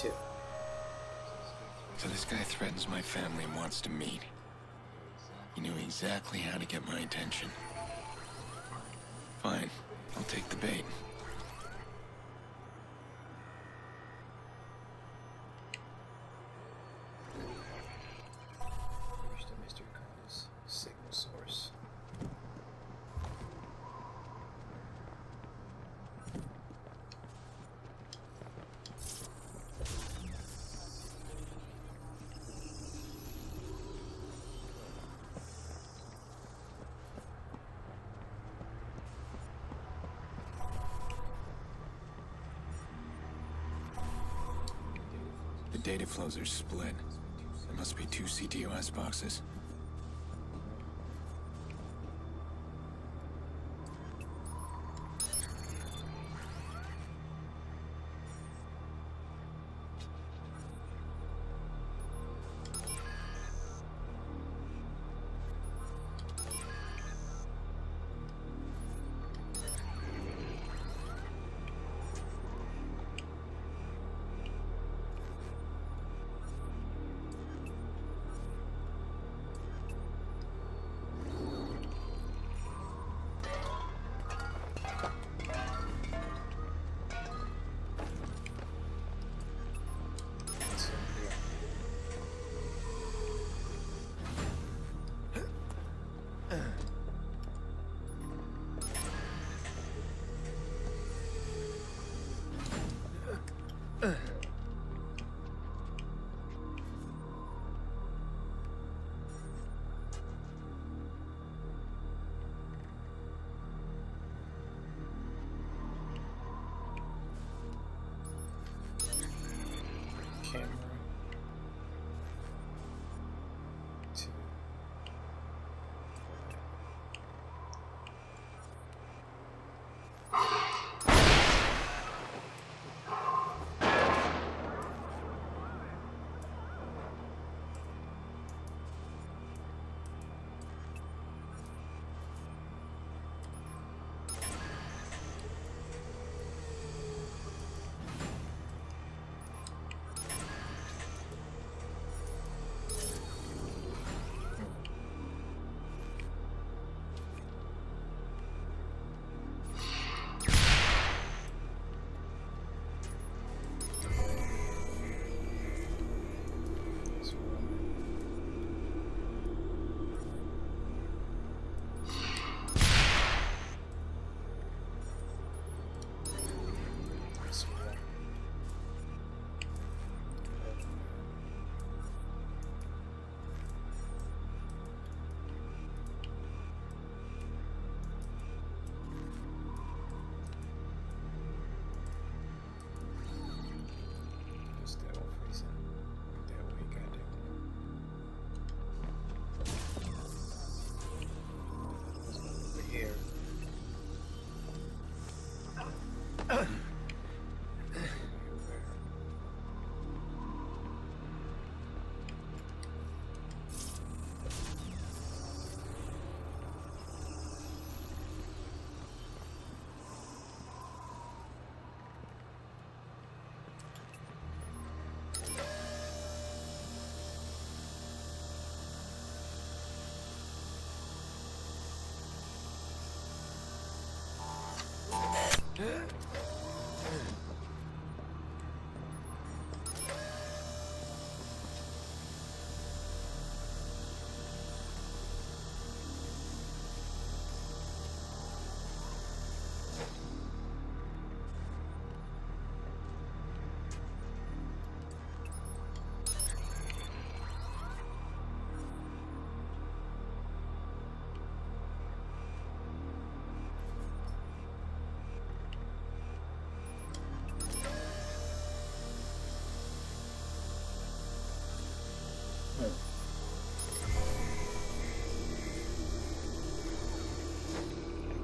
two. So this guy threatens my family and wants to meet. He knew exactly how to get my attention. Fine, I'll take the bait. Reach the mystery compass signal source. The data flows are split. There must be two CTOS boxes. Yeah.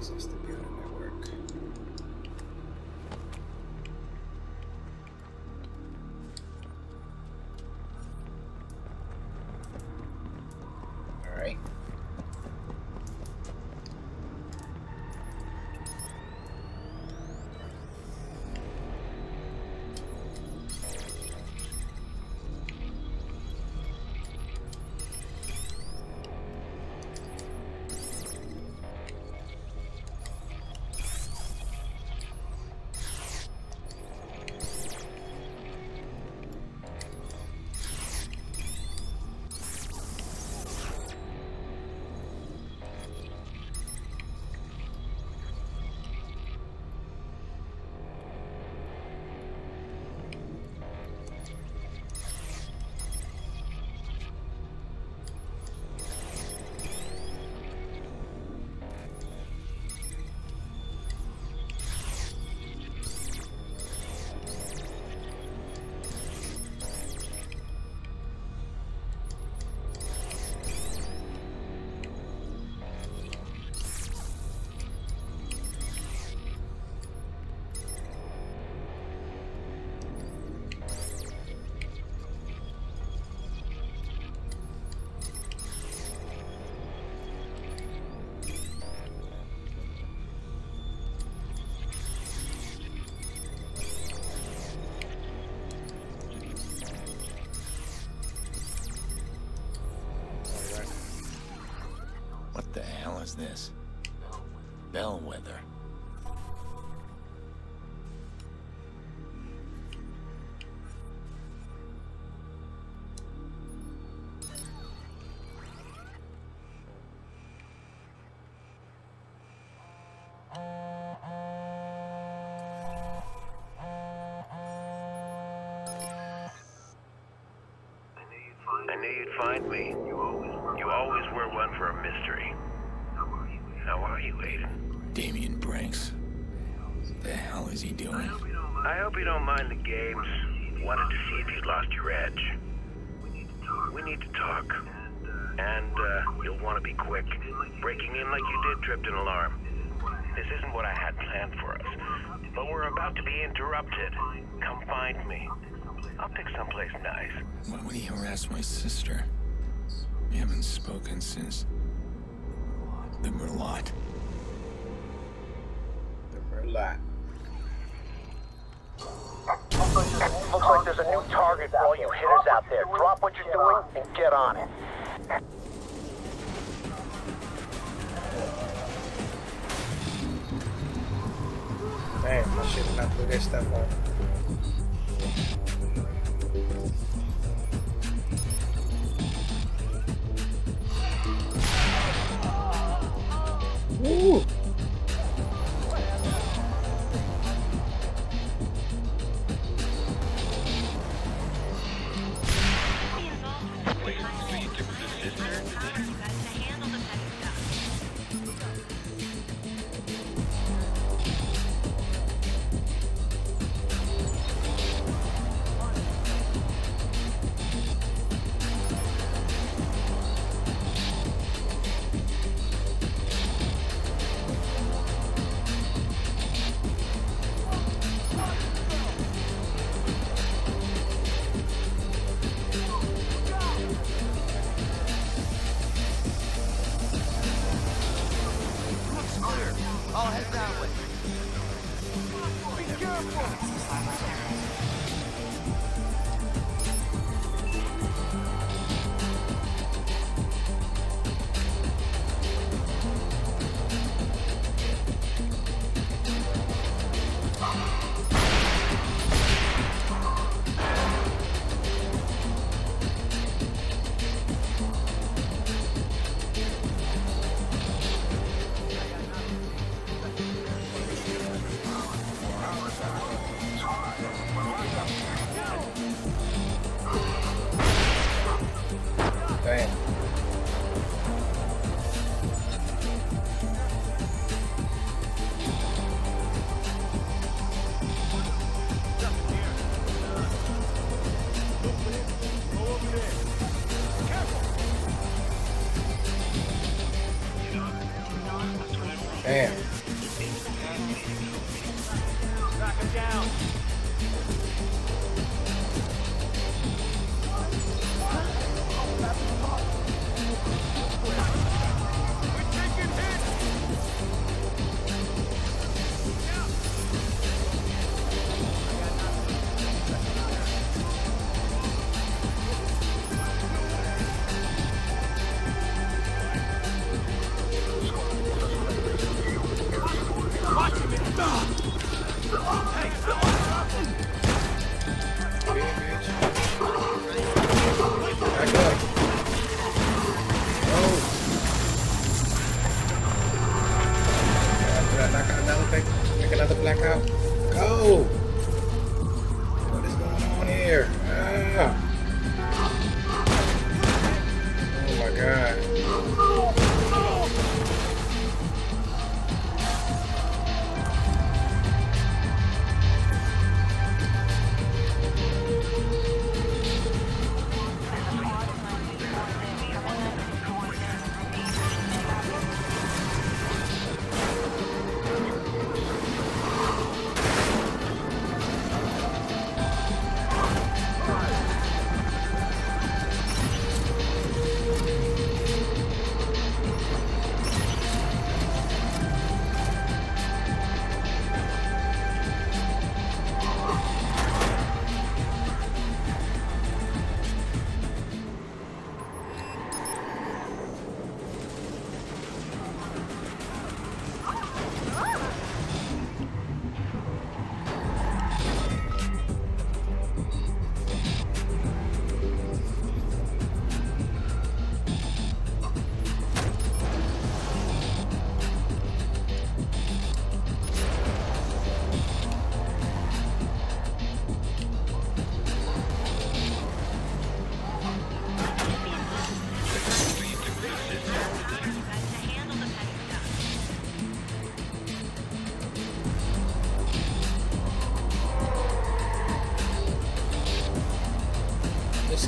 Access this? Bellwether. I knew you'd find me. You always were one for a mystery. How are you, Aiden? Damien Brenks. The hell is he doing? I hope you don't mind the games. Wanted to see if you'd lost your edge. We need to talk. And, uh, you'll want to be quick. Breaking in like you did tripped an alarm. This isn't what I had planned for us. But we're about to be interrupted. Come find me. I'll pick someplace nice. Why would he harass my sister? We haven't spoken since... The Merlaut. The Merlaut. Looks like there's a new target for all you hitters out there. Drop what you're doing and get on it. Damn, I should have not put that stuff on. Woo! Oh, my God.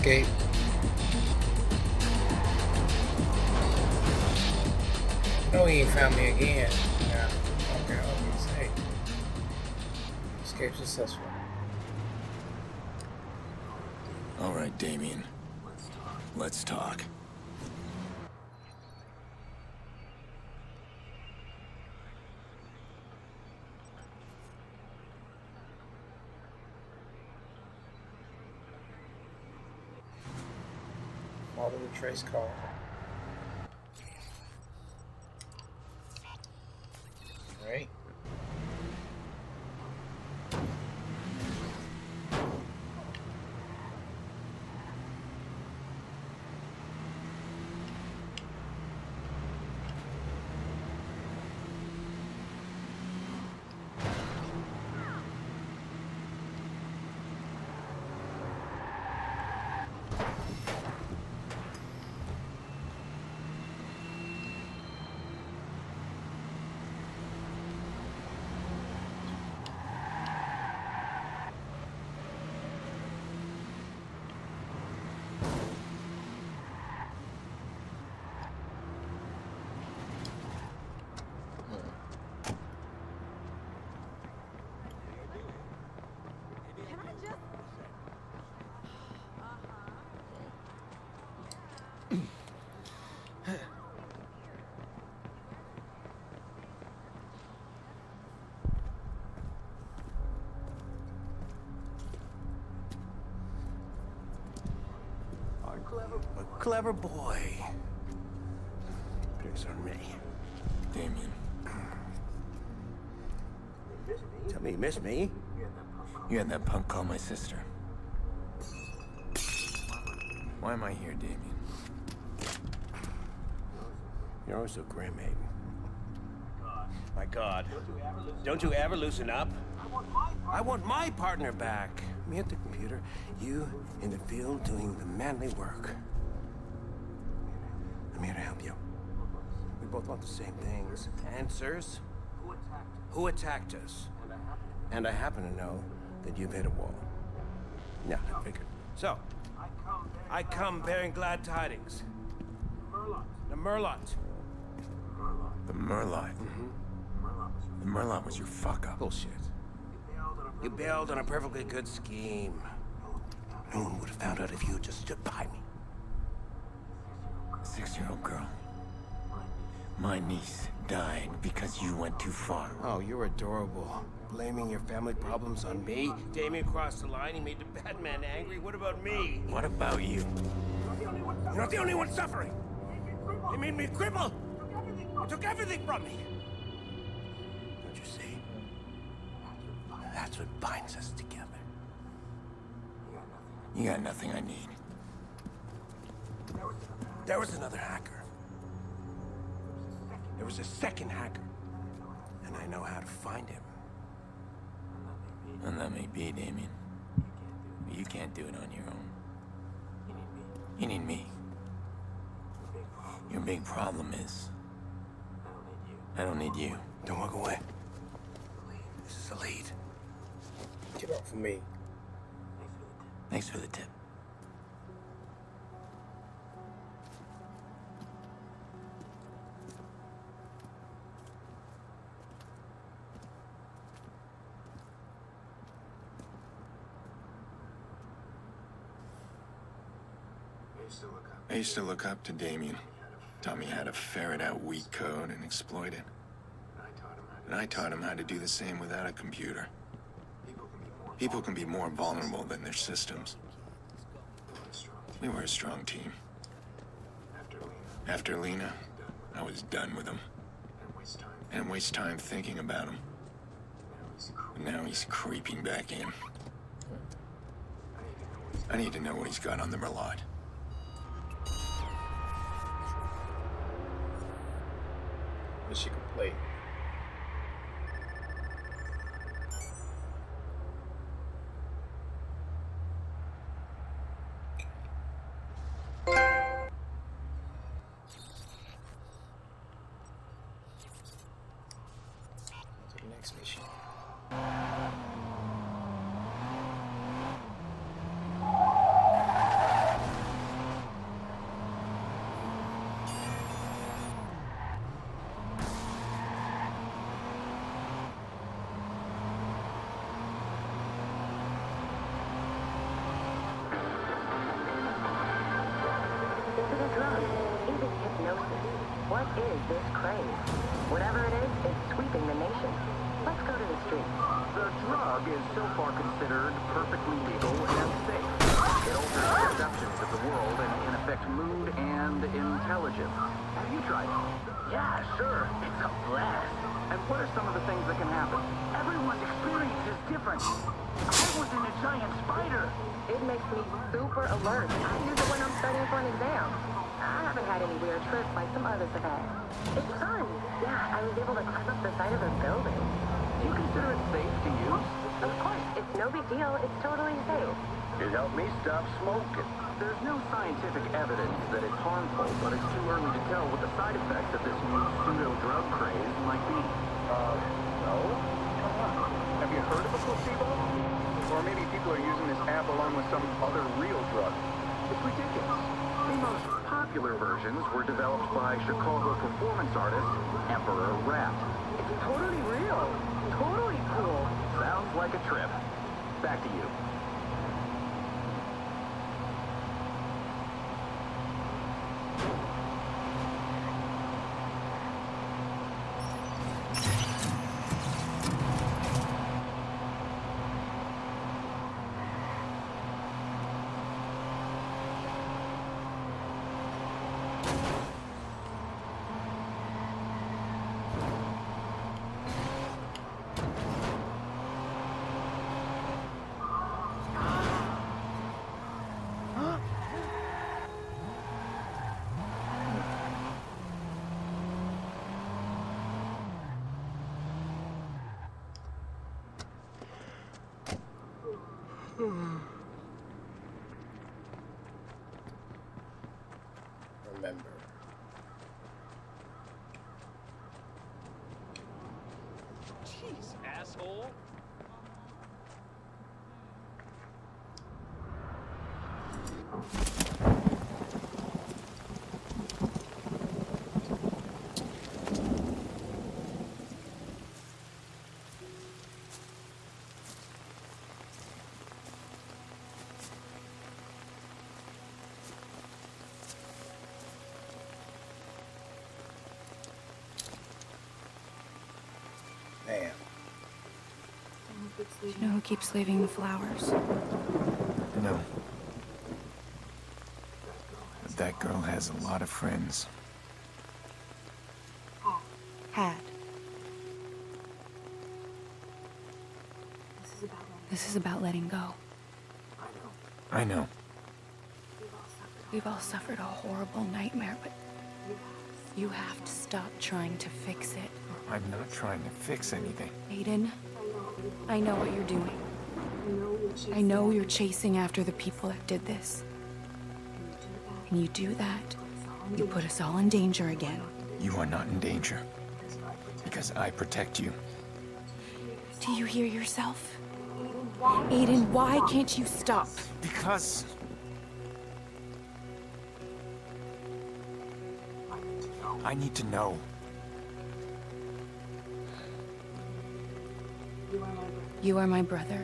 Escape. No, he ain't found me again. Yeah. Okay, okay, say. Escape successful. All right, Damien. Let's talk. Follow the trace call. Right. Can I just... A clever boy. Drinks on me. Damien, Tell me you miss me? you had that punk call my sister. Why am I here, Damien? You're always so grim, Aiden. My God. Don't you ever loosen up? I want my partner back. Me at the computer, you in the field doing the manly work. Both want the same things. Answers? Who attacked us? And I happen to know that you've hit a wall. Yeah, I figured. So, I come bearing glad tidings. The Merlaut. The Merlaut. The Merlaut mm-hmm. was your fuck up. Bullshit. You bailed on a perfectly good scheme. No one would have found out if you had just stood by me. Six-year-old girl. My niece died because you went too far. Oh, you're adorable. Blaming your family problems on me? Damien crossed the line, he made the Batman angry. What about me? What about you? You're not the only one suffering. They made me a cripple. They took everything from me. Don't you see? That's what binds us together. You got nothing I need. There was another hacker. There was a second hacker. And I know how to find him. And that may be, Damien. But you can't do it on your own. You need me. Your big problem is... I don't need you. Don't walk away. This is a lead. Get off of me. Thanks for the tip. I used to look up to Damien. Taught me how to ferret out weak code and exploit it. And I taught him how to do the same without a computer. People can be more vulnerable than their systems. We were a strong team. After Lena, I was done with him. And waste time thinking about him. And now he's creeping back in. I need to know what he's got on the Merlaut. Wish you could play. Is this craze? Whatever it is, it's sweeping the nation. Let's go to the streets. The drug is so far considered perfectly legal and safe. It alters perceptions of the world and can affect mood and intelligence. Have you tried it? Yeah, sure. It's a blast. And what are some of the things that can happen? Everyone's experience is different. I was in a giant spider. It makes me super alert. I use it when I'm studying for an exam. I haven't had any weird trips like some others have had. It's fun. Yeah, I was able to climb up the side of a building. Do you consider it safe to use? Of course, it's no big deal. It's totally safe. It helped me stop smoking. There's no scientific evidence that it's harmful, but it's too early to tell what the side effects of this new pseudo-drug craze might be. Uh, no? Have you heard of a placebo? Or maybe people are using this app along with some other real drug. It's ridiculous. The most popular versions were developed by Chicago performance artist Emperor Rat. It's totally real. Totally cool. Sounds like a trip. Back to you. Do you know who keeps leaving the flowers? No. But that girl has a lot of friends. Had. This is about letting go. I know. We've all suffered a horrible nightmare, but you have to stop trying to fix it. I'm not trying to fix anything. Aiden, I know what you're doing. I know you're chasing after the people that did this. And you do that, you put us all in danger again. You are not in danger. Because I protect you. Do you hear yourself? Aiden, why can't you stop? Because. I need to know. You are my brother,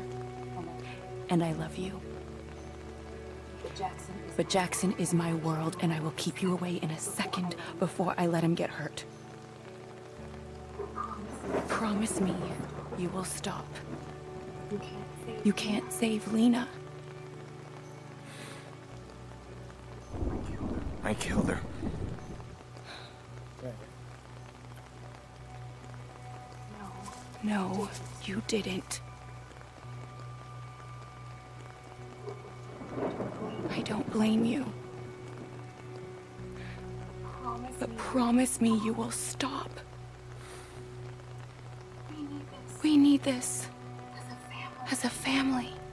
and I love you. But Jackson is my world, and I will keep you away in a second before I let him get hurt. Promise me you will stop. You can't save Lena. I killed her. No, you didn't. I don't blame you. But promise me you will stop. We need this. As a family. I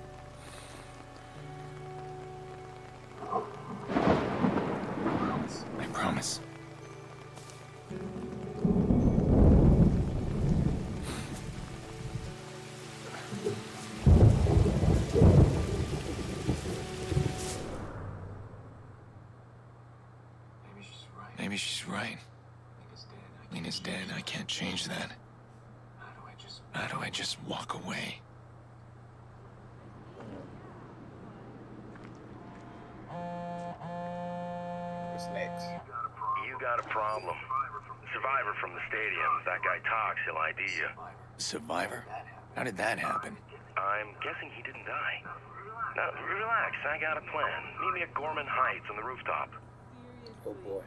dead. I can't change that. How do I just walk away? What's next? You got got a problem. Survivor from the stadium. If that guy talks, he'll ID you. Survivor? How did that happen? I'm guessing he didn't die. Now, relax. I got a plan. Meet me at Gorman Heights on the rooftop. Oh boy.